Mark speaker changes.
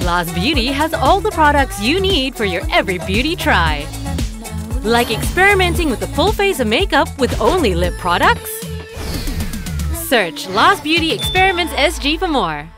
Speaker 1: LazBeauty has all the products you need for your every beauty try. Like experimenting with a full face of makeup with only lip products? Search LazBeauty Experiments SG for more.